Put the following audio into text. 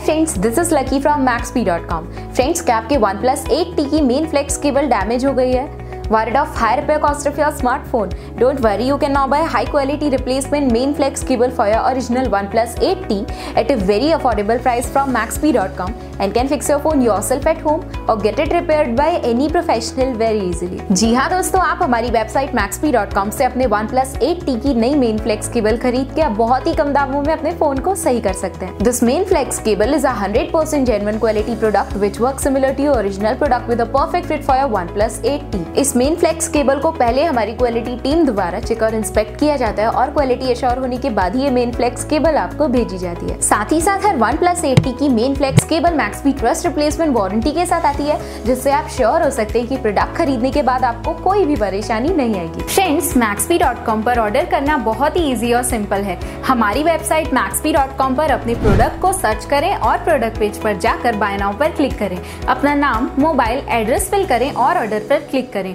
Friends this is Lucky from Maxbhi dot com friends क्या आपके one plus eight T की main flex cable damage हो गई है? Worried of high repair cost of your smartphone? Don't worry, you can now buy high quality replacement main flex cable for your original OnePlus 8T at a very affordable price from maxp.com and can fix your phone yourself at home or get it repaired by any professional very easily. जी हाँ दोस्तों आप हमारी website maxp.com से अपने OnePlus 8T की नई main flex cable खरीद के आप बहुत ही कम दामों में अपने फ़ोन को सही कर सकते हैं this main flex cable is a 100% genuine quality product which works similar to your original product with a perfect fit for your OnePlus 8T. इस मेन फ्लेक्स केबल को पहले हमारी क्वालिटी टीम द्वारा चेक और इंस्पेक्ट किया जाता है और क्वालिटी अश्योर होने के बाद ही ये मेन फ्लेक्स केबल आपको भेजी जाती है। साथ ही साथ हर वन प्लस एट्टी की main flex cable Maxbhi trust replacement warranty के साथ आती है, जिससे आप श्योर हो सकते हैं कि प्रोडक्ट खरीदने के बाद आपको कोई भी परेशानी नहीं आएगी। फ्रेंड्स मैक्सपी डॉट कॉम पर ऑर्डर करना बहुत ही ईजी और सिंपल है। हमारी वेबसाइट मैक्सपी डॉट कॉम पर अपने प्रोडक्ट को सर्च करें और प्रोडक्ट पेज पर जाकर बाय नाउ पर क्लिक करें। अपना नाम मोबाइल एड्रेस फिल करें और ऑर्डर पर क्लिक करें।